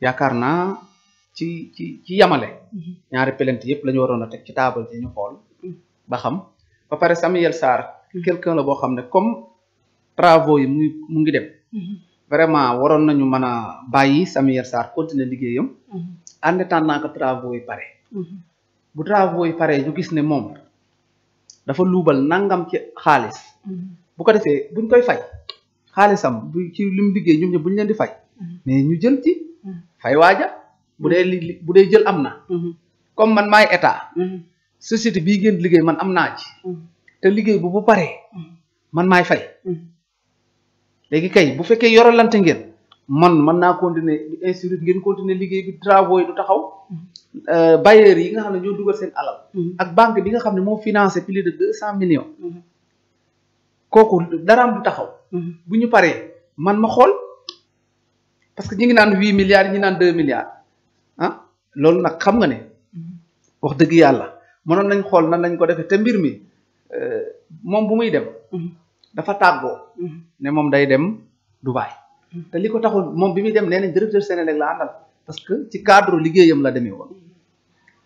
yaakaar naa ci ci ci yamale. Ñaari plainte yëpp la ñu waroon a teg ci taabal ji ñu xool ba xam. ba pare Samuel Sarr quelqu'un la boo xam ne comme travaux yi muy mu ngi dem. Vraiment waroon nañu mën a bàyyi Samuel Sarr continuer liggéeyam. En attendant que travaux yi pare. Bu travaux yi pare ñu gis ne moom dafa luubal nangam ci xaalis. Bu ko defee buñ koy fay xaalisam bu ci li liggéey ñoom ñëpp buñ leen di fay. Mais ñu jël ci fay waaja bu dee li bu dee jël am na. Comme man maay état. Société bii ngeen liggéey man am naa ci. Te liggéey bu bu paree man maay fay. Léegi kay bu fekkee yoralante ngeen man mën naa continuer instruire ngeen continuer liggéey bi travaux yi du taxaw. Bailleurs yi nga xam ne ñoo dugal seen alal. Ak banque bi nga xam ne moo financé plus de deux cent millions. Kooku daraam du taxaw. Bu ñu paree man ma xool parce que ñi ngi naan huit milliards ñi naan deux milliards. Ah loolu nag xam nga ne wax dëgg yàlla mënoon nañ xool nan lañ ko defee te mbir mi moom bu muy dem dafa tàggoo ne moom day dem Dubaï. Te li ko taxul moom bi muy dem nee nañ directeur Sénélec la àndal parce que ci cadre liggéeyam la demee woon.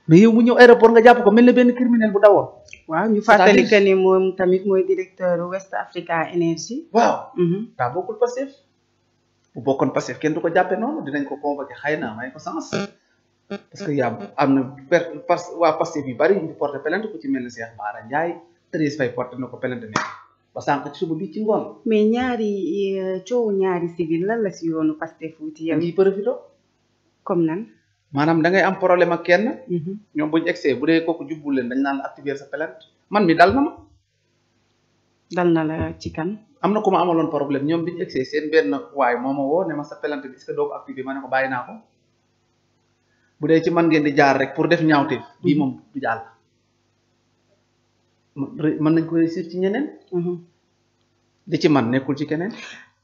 Mais yow mu ñëw aéroport nga jàpp ko mel ne benn criminel bu dawoon. Waaw ñu fàttali que ni moom tamit mooy directeur West Africa Energy. Waaw. Daa bokkul Pastef bu bokkoon Pastef kenn du ko jàppe noonu dinañ ko convoqué xëy na may ko sens parce que yaa am na per waa Pastef yu bari ñu porté plainte ku ci mel ne Cheikh Bara Ndiaye Thérèse Faye porté na ko plainte ne ba sànq ci suba bi ci ngoon. Mais ñaari coowu ñaari civil lan la si yoonu Pastef wuti yow? Ñuy profité. Comme nan? Maanaam da ngay am problème ak kenn. Ñoom buñu egsee bu dee kooku jubbul leen dañ naan activer sa plainte. Man mi dal na ma. Dal na la ci kan am na ku ma amaloon problème. Ñoom biñu egsee seen benn waay moo ma woo ne ma sa plainte bi est-ce que doo ko ma ne ko bàyyi naa ko. Bu dee ci man ngeen di jaar rek pour def ñaawteef bii moom du jàll. Mën nañ ko réussir ci ñeneen. Di ci man nekkul ci keneen.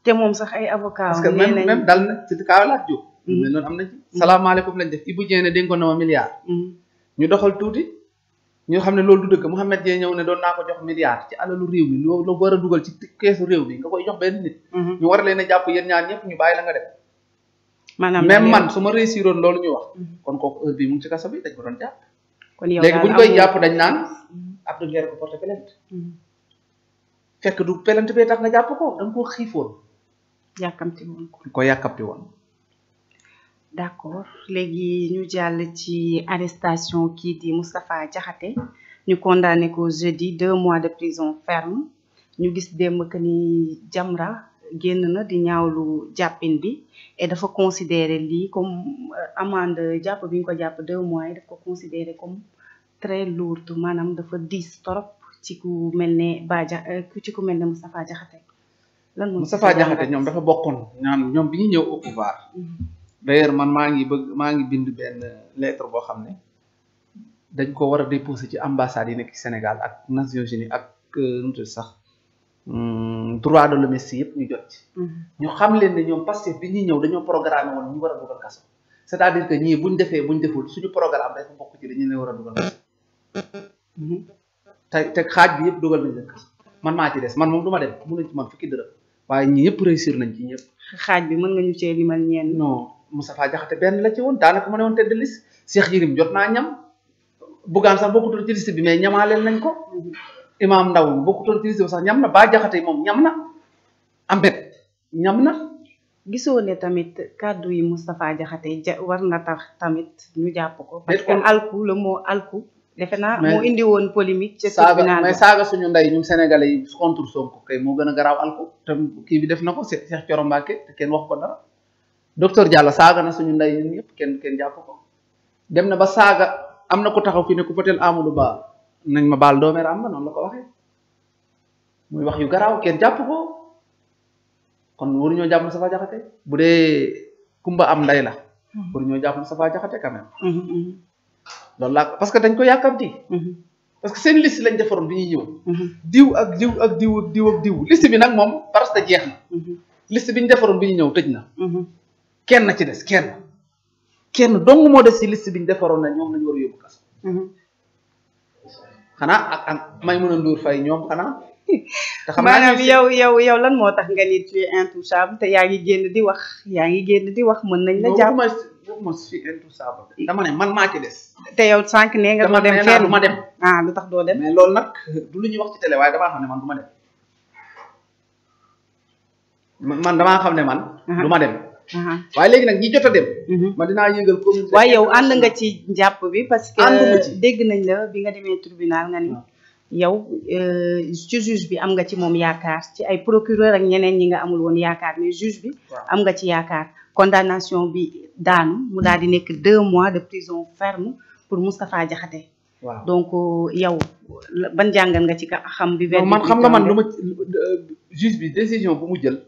Te moom sax ay avocat parce que même même dal na ci kaaw laaj jóg mais noonu am na ci. Salaamaaleykum lañ def. Ibou Dieng dénkoon na ma milliard. Ñu doxal tuuti. Ñu xam ne loolu du dëgg Mouhamed Dieng ñëw ne doon naa ko jox milliard ci alalu réew mi loo la war a dugal ci keesu réew mi nga koy jox benn nit. Ñu war leen a jàpp yéen ñaar ñëpp ñu bàyyi la nga def maanaam même man su ma réussiroon loolu ñu wax. Kon kooku heure bii mu ngi ci kaso bi dañ ko doon jàpp. Kon yow léegi bu ñu koy jàpp dañ naan Abdou Nguer ko porté plainte. Fekk du plainte bee tax nga jàpp ko da nga koo xiifoon. Yàkkamti woon. Ko ko yàkkamti woon d'accord. Léegi ñu jàll ci arrestation kii di Moustapha Diakhaté. Ñu condamné ko jeudi deux mois de prison ferme. Ñu gis démb que ni Jamra génn na di ñaawlu jàppin bi et dafa considérer lii comme amende jàpp bi ñu ko jàpp deux mois yi daf ko considérer comme très lourde. Maanaam dafa diis torop ci ku mel ne Badia ci ku mel ne Moustapha Diakhaté. Lan moo Moustapha Diakhaté ñoom dafa bokkoon ñaan ñoom bi ñu ñëw au pouvoir d'ailleurs man maa ngi bëgg maa ngi bind benn lettre boo xam ne dañ ko war a déposer ci ambassade yi nekk ci Sénégal ak Nations Unies ak nu mu tudd sax droit de l'homme yëpp ñu jot ci. Ñu xam leen ne ñoom Pastef bi ñuy ñëw dañoo programmé woon ñu war a dugal kaso. C'est-à-dire que ñii buñ defee buñ deful suñu programme dafa bokk ci dañu leen war a dugal kaso. Te te xaaj bi yëpp dugal nañ leen kaso. Man maa ci des man moom du ma dem mënuñ ci man fukki dërëm. Waaye ñi yëpp réussir nañ ci ñëpp. Xaaj bi mën nga ñu cee limal ñenn. Non Moustapha Diakhaté benn la ci woon daanaka ma ne woon tête de liste. Cheikh Yérim jot naa ñam. Bougane sax bokkutoon ci liste bi mais ñamaaleel nañ ko. Imam Ndaw bokkutoon ci liste bi sax ñam na. Bah Diakhaté moom ñam na. Ambet ñam na. Gisoo ne tamit kàddu yi Moustapha Diakhaté ja war na tax tamit ñu jàpp ko. Parce que kon- alku le moo alku. Defe naa moo indi woon polémique saaga tribunal mais ba. saaga suñu ndey ñun sénégalais yi contre Sonko kay moo gën a garaaw alku. Te kii bi def na ko Cheikh Cheikh Thioro Mbacké te kenn wax ko dara. Docteur Diallo saaga na suñu ndey ñun ñëpp kenn kenn jàpp ko. Dem na ba saaga am na ko taxaw fi ne ku votel Amadou Ba nañ ma baal doomeer am na noonu la ko waxee. Muy wax yu garaaw kenn jàpp ko. Kon waruñoo jàpp Moustapha Diakhaté. Bu dee kumba am ndey la waruñoo jàpp Moustapha Diakhaté quand même. Mhm, mhm, loolu laa parce que dañ ko yàkkamti. Mhm, parce que seen liste lañ defaroon bi ñuy ñëw. Mhm, diw ak diw ak diw ak diw ak diw. Liste bi nag moom parce que jeex na. Mhm, liste bi ñu defaroon bi ñu ñëw tëj na. Mhm. Kenn ci des kenn. Kenn dong moo des ci liste bi ñu defaroon na ñoom lañu war a yóbbu kaso. Mhm. xanaa ak ak may mën a nduur fay ñoom xanaa. Te xam maanaam yow yow yow lan moo tax nga ni tu es intouchable te yaa ngi génn di wax yaa ngi génn di wax mën nañ la jàpp. intouchable. Dama ne man maa ci des. Te yow sànq nee nga doo dem fenn. ma dem. Ah lu tax doo dem? Mais loolu nag du lu ñuy wax ci télé waaye damaa xam ne man du ma dem. Man damaa xam ne man du ma dem. Waaye léegi nag ñi jot a dem mhm. man dinaa yëgal commune waaye yow ànd nga ci njàpp bi parce que dégg nañ la bi nga demee tribunal nga ni waaw. yow euh, ci juge bi am nga ci moom yaakaar ci ay procureur ak ñeneen ñi nga amul woon yaakaar mais juge bi am nga ci yaakaar. Condamnation bi daanu mu daal di nekk deux mois de prison ferme pour Moustapha Diakhaté. Waaw. Donc yow la- ban jàngal nga ci xam bi non man xam nga man lu ma juge bi décision bu mu jël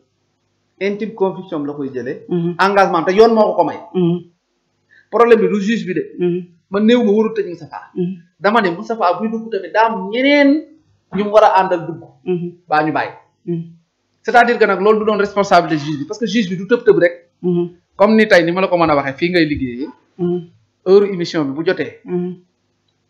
intime conviction la koy jëlee. Mhm, engagement te yoon moo ko ko may. Mhm, problème bi du juge bi de. Mhm, man néew ma warul tëj Moustapha. Mhm, dama ne Moustapha buy dugg tamit daam ñeneen ñu war a àndal dugg. Baa ñu bàyyi. C'est-à-dire que nag loolu du doon responsabilité juge bi parce que juge bi du tëb tëb rek comme ni tey ni ma la ko mën a waxee fii ngay liggéeyee. Heure émission bi bu jotee.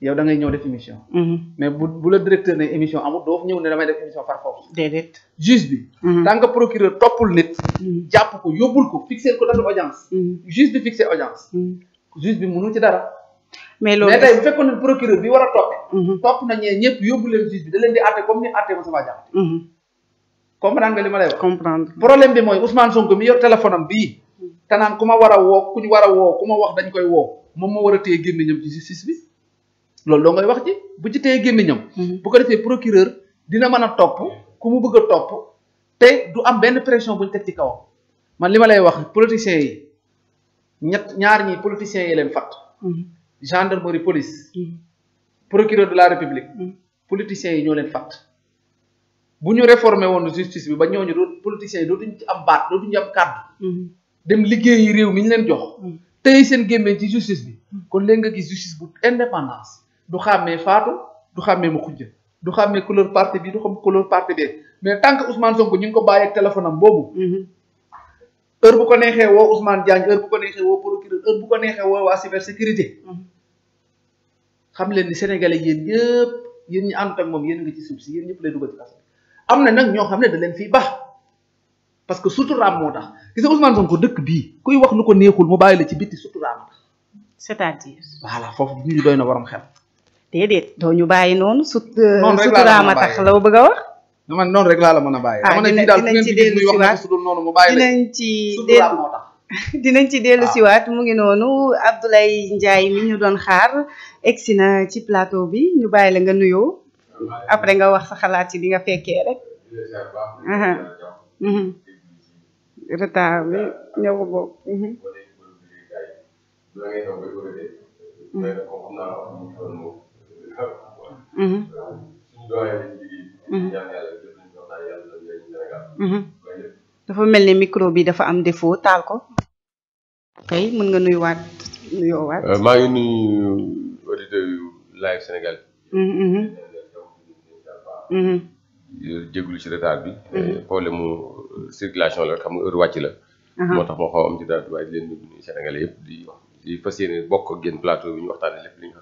Yow da ngay ñëw def émission. Mhm. mais bu bu la directeur ne émission amul doo ñëw ne damay def émission par foofu déedéet. Juge bi. Mhm, tant que procureur toppul nit mhm, jàpp ko yóbbul ko fixer ko date audience juge bi audience. Juge bi mënul ci dara. Mais loolu mais tey bu fekkoon ne procureur bi war a toppe topp na ñee ñëpp yóbbu leen juge bi da leen di àtte comme ni àtte ma Diakhaté. Jàpp. comprendre nga li ma lay wax? Comprendre. Problème bi mooy Ousmane Sonko mi yor téléphone am bii te naan ku ma war a woo ku ñu war a woo ku ma wax dañ koy woo moom moo war a téye gémmiñam ci justice bi. Loolu doo ngay wax ci bu ci téye gémmiñam. Mhm, bu ko defee procureur dina mën a topp ku mu bëgg a topp te du am benn pression bu ñu teg ci kawam. Man li ma lay wax politiciens yi ñett ñaar ñi politiciens yi leen fat. Mhm, gendarmerie police mhm, procureur de la république politiciens yi ñoo leen fat. Bu ñu réformé woon justice bi ba ñooñu doon politiciens yi dootuñu ci am baat dootuñu ci am kàddu. Mhm, dem liggéeyi réew mi ñu leen jox. Tey seen gémmee ci justice bi. Kon léegi nga gis justice bu indépendance du xàmmee faatu du xàmmee mu xujj du xàmmee couleur parti bi du xam couleur parti bi mais tant que Ousmane Sonko ñu ngi ko bàyyi ak téléphone am boobu Mhm, heure bu ko neexee woo Ousmane Diagne heure bu ko neexee woo procureur heure bu ko neexee woo waa cybersécurité. Mhm. xam leen ni sénégalais yéen ñëpp yéen ñi àndut ak moom yéen nga ci suuf si yéen ñëpp lay dugal ci kaso am na nag ñoo xam ne da leen fiy baax parce que suturaam moo tax. Gis nga Ousmane Sonko dëkk bii kuy wax lu ko neexul mu bàyyi la ci bitti suturaam. C'est-à-dire? Voilà foofu ñu ñu doy na waram xel déedéet doo ñu bàyyi noonu sut Noonu rek laa la suturaama mën a tax bàyyi. la bëgg a wax. Man noonu rek laa la mën a bàyyi. Ah, dama ne fii daal ngeen ci muy wax dellusiwaat. naka su dul noonu mu bàyyi la dinañ ci dellu dinañ ci dellu siwaat mu ngi noonu. Abdoulaye Ndiaye mi ñu doon xaar egsi na ci plateau bi. Ñu bàyyi la nga nuyoo. Après nga wax sa xalaat ci li nga fekkee rek. Aha. Mhm. retard bi ñëw ko bokk Mhm. Mhm. dafa mel ni micro bi dafa am défaut taal ko kay mën nga nuyuwaat nuyoowaat maa ngi nuyu auditeurs yu live Sénégal. Mhm. jégalu ci retard bi. problème mu circulation la xam nga heure wàcc la. Moo tax moo xaw am ci daal waaye di leen nuyu Sénégalais yëpp di wax di fas yéene bokk ak yéen plateau bi ñu waxtaanee lépp li nga xam